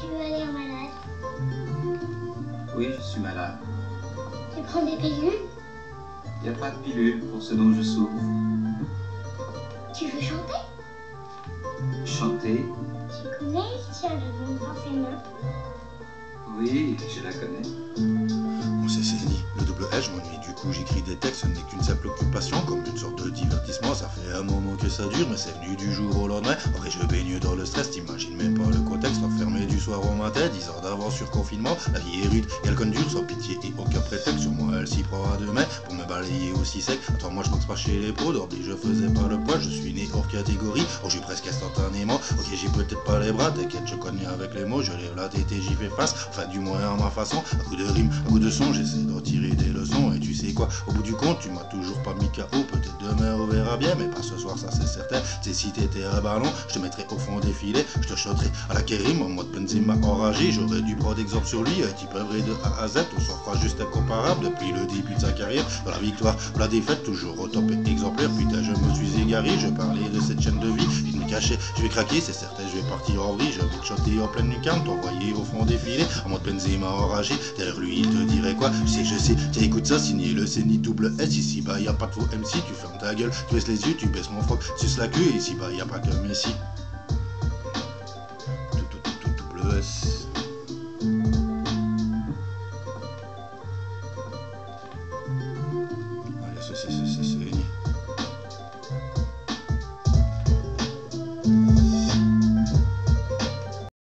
Tu veux aller en malade Oui, je suis malade. Tu prends des pilules Il n'y a pas de pilule pour ce dont je souffre. Tu veux chanter Chanter Tu connais Tiens le monde dans ses mains Oui, je la connais. Bon, c'est Céline, le double je m'ennuie. Du coup, j'écris des textes, ce n'est qu'une simple occupation, comme une sorte de divertissement. Ça fait un moment que ça dure, mais c'est venu du jour au lendemain. Après, je baigne dans le stress, t'imagines soir au matin, 10 heures d'avance sur confinement. La vie est rude et elle sans pitié et aucun prétexte. Sur moi, prend à deux mains pour me balayer aussi sec. Attends, moi, je pense pas chez les pros. D'ordi, je faisais pas le poids, je suis né hors catégorie. Oh, j'ai presque instantanément. Ok, j'ai peut-être pas les bras, t'inquiète, je connais avec les mots. Je lève la tête et j'y fais face. Enfin, du moins à ma façon. Un coup de rime, un coup de son, j'essaie d'en tirer des leçons. Et tu sais quoi, au bout du compte, tu m'as toujours pas mis KO. Peut-être demain on verra bien, mais pas ce soir, ça c'est certain. C'est si t'étais un ballon, je te mettrais au fond des filets. Je te shotterais à la Kérim en mode Benzema enragé. J'aurais dû prendre exemple sur lui, un type œuvré de A à Z. On s'en fera juste incomparable depuis le début de sa carrière. Dans la victoire, la défaite, toujours au top exemplaire. Putain, je me suis égaré, je parlais de cette chaîne de vie. Il me cachait, je vais craquer, c'est certain, je vais partir en vrille. Je vais te shotter en pleine lucarne, t'envoyer au fond des filets. En mode Benzema enragé, derrière lui, il te dirait quoi? Je sais, je sais, tiens, écoute ça, signé le CENI double S. Ici, bah, y a pas de faux MC, tu fermes ta gueule, tu baisses les yeux, tu baisses mon froc, tu la queue. Ici, bah, y a pas que Messi. sí, sí, sí, sí.